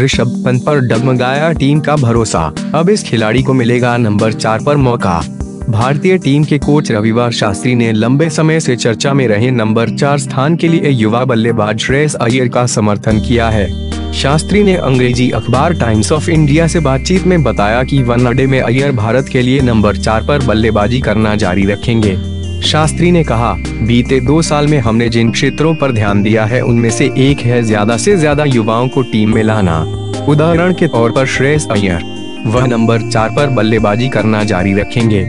ऋषभ पंत पर डगमगाया टीम का भरोसा। अब इस खिलाड़ी को मिलेगा नंबर चार पर मौका। भारतीय टीम के कोच रविवार शास्त्री ने लंबे समय से चर्चा में रहे नंबर चार स्थान के लिए युवा बल्लेबाज श्रेयस अय्यर का समर्थन किया है। शास्त्री ने अंग्रेज़ी अखबार टाइम्स ऑफ़ इंडिया से बातचीत में बताया कि वनडे में अय्यर भारत के लिए नंबर चार पर बल्लेबाजी करना जारी रखेंगे। शास्त्री ने कहा, बीते दो साल में हमने जिन क्षेत्रों पर ध्यान दिया है, उनमें से एक है ज़्यादा से ज़्यादा युवाओं को टीम में लाना। उदाहरण के तौर पर श्रेयस अय्यर। वह नंबर चार पर बल्लेबाजी करना जारी रखेंगे।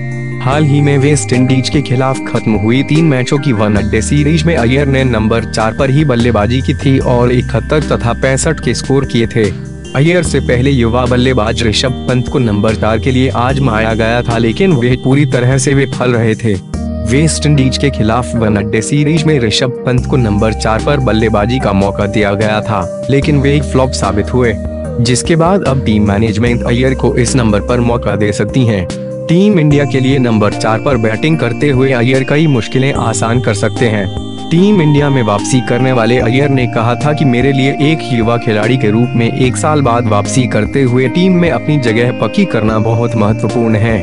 हाल ही में वेस्ट इंडीज के खिलाफ खत्म हुई तीन मैचों की वन अड्डे सीरीज़ में अय्यर ने नंबर चार पर ही बल्लेबाजी की थी और इकहत्तर तथा पैंसठ के स्कोर किए थे। अय्यर से पहले युवा बल्लेबाज ऋषभ पंत को नंबर चार के लिए आज आजमाया गया था, लेकिन वे पूरी तरह से विफल रहे थे। वेस्ट इंडीज के खिलाफ वनडे सीरीज़ में ऋषभ पंत को नंबर चार पर बल्लेबाजी का मौका दिया गया था, लेकिन वे एक फ्लॉप साबित हुए, जिसके बाद अब टीम मैनेजमेंट अय्यर को इस नंबर पर मौका दे सकती है। टीम इंडिया के लिए नंबर चार पर बैटिंग करते हुए अय्यर कई मुश्किलें आसान कर सकते हैं। टीम इंडिया में वापसी करने वाले अय्यर ने कहा था कि मेरे लिए एक युवा खिलाड़ी के रूप में एक साल बाद वापसी करते हुए टीम में अपनी जगह पक्की करना बहुत महत्वपूर्ण है।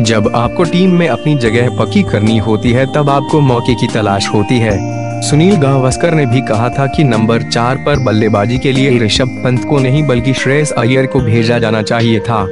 जब आपको टीम में अपनी जगह पक्की करनी होती है, तब आपको मौके की तलाश होती है। सुनील गावस्कर ने भी कहा था कि नंबर चार पर बल्लेबाजी के लिए ऋषभ पंत को नहीं, बल्कि श्रेयस अय्यर को भेजा जाना चाहिए था।